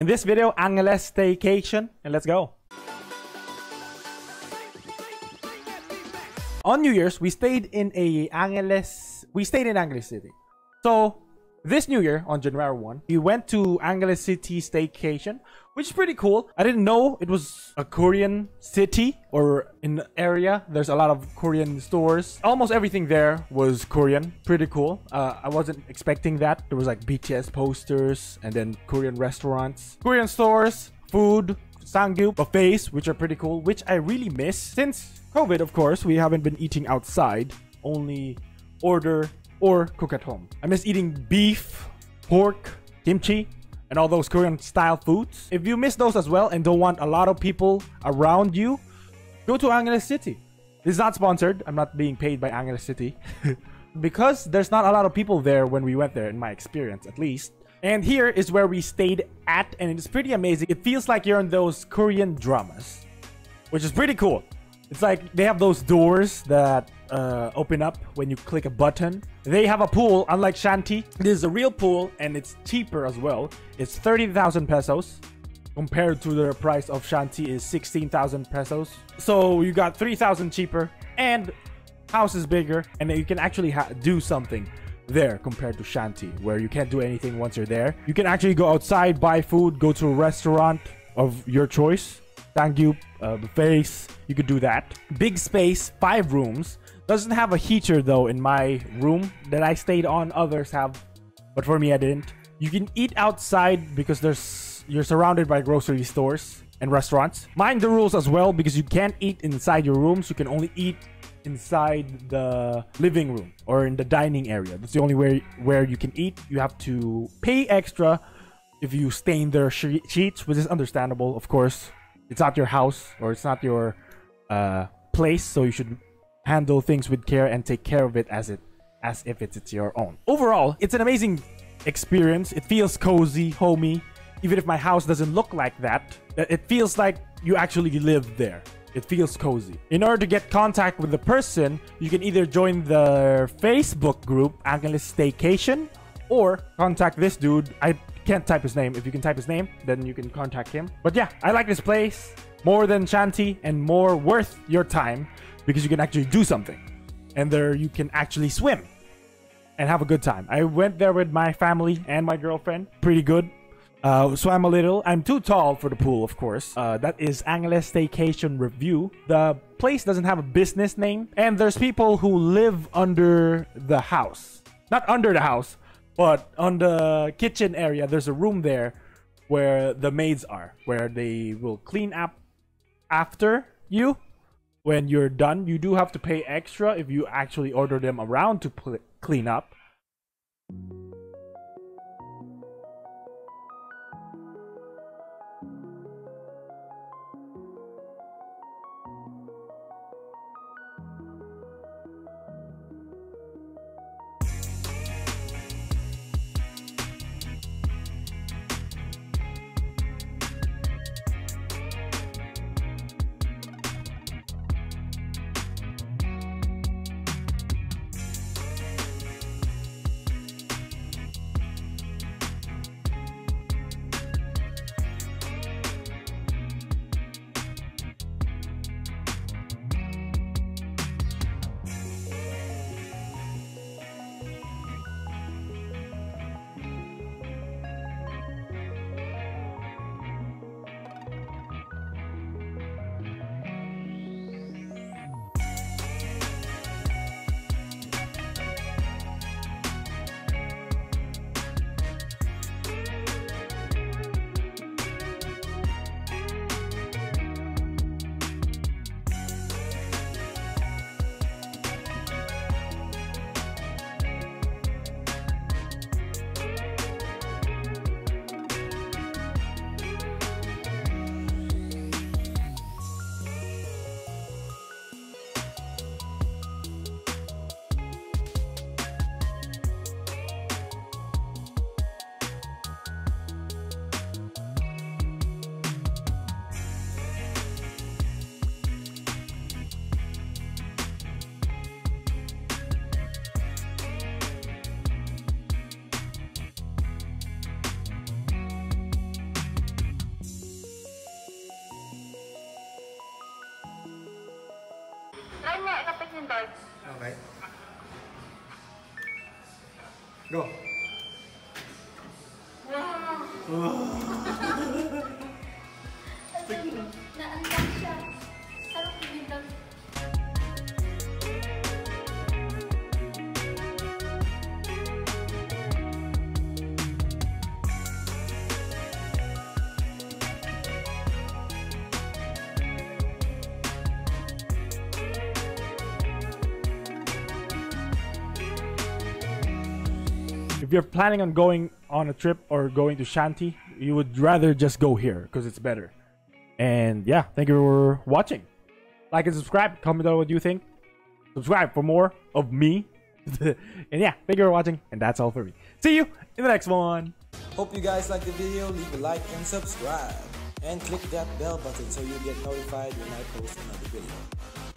In this video, Angeles staycation, and let's go. On New Year's, we stayed in a Angeles. We stayed in Angeles City. So this New Year on January 1, we went to Angeles City staycation, which is pretty cool. I didn't know it was a Korean city or an area. There's a lot of Korean stores. Almost everything there was Korean. Pretty cool. Uh, I wasn't expecting that. There was like BTS posters and then Korean restaurants, Korean stores, food, samgyup buffets, which are pretty cool, which I really miss. Since COVID, of course, we haven't been eating outside, only order or cook at home. I miss eating beef, pork, kimchi, and all those Korean style foods. If you miss those as well and don't want a lot of people around you, go to Angeles City. This is not sponsored. I'm not being paid by Angeles City. because there's not a lot of people there when we went there, in my experience at least. And here is where we stayed at, and it's pretty amazing. It feels like you're in those Korean dramas, which is pretty cool. It's like they have those doors that uh, open up when you click a button. They have a pool, unlike Shanty. This is a real pool, and it's cheaper as well. It's 30,000 pesos compared to the price of Shanty is 16,000 pesos. So you got 3,000 cheaper, and house is bigger, and you can actually do something there compared to Shanty, where you can't do anything once you're there. You can actually go outside, buy food, go to a restaurant of your choice. Thank you, uh. You could do that. Big space, five rooms. Doesn't have a heater though in my room that I stayed on. Others have, but for me I didn't. You can eat outside because there's you're surrounded by grocery stores and restaurants. Mind the rules as well because you can't eat inside your rooms. You can only eat inside the living room or in the dining area. That's the only way where you can eat. You have to pay extra if you stain their sheets, which is understandable, of course. It's not your house or it's not your uh, place, so you should handle things with care and take care of it as it as if it's, your own. Overall, it's an amazing experience. It feels cozy, homey. Even if my house doesn't look like that, uh, it feels like you actually live there. It feels cozy. In order to get contact with the person, you can either join the Facebook group Angeles Staycation or contact this dude. I can't type his name. If you can type his name, then you can contact him. But yeah, I like this place more than Shanty and more worth your time because you can actually do something. And there you can actually swim and have a good time. I went there with my family and my girlfriend. Pretty good. Uh, swam a little. I'm too tall for the pool, of course. Uh, that is Angeles Staycation Review. The place doesn't have a business name, and there's people who live under the house. Not under the house, but on the kitchen area. There's a room there where the maids are, where they will clean up after you. When you're done, you do have to pay extra if you actually order them around to clean up. 애매가 뺏긴다. 오케이. 고. 와. If you're planning on going on a trip or going to Shanti, you would rather just go here because it's better. And yeah, thank you for watching. Like and subscribe. Comment down what you think. Subscribe for more of me. and yeah, thank you for watching. And that's all for me. See you in the next one. Hope you guys like the video, leave a like and subscribe. And click that bell button so you get notified when I post another video.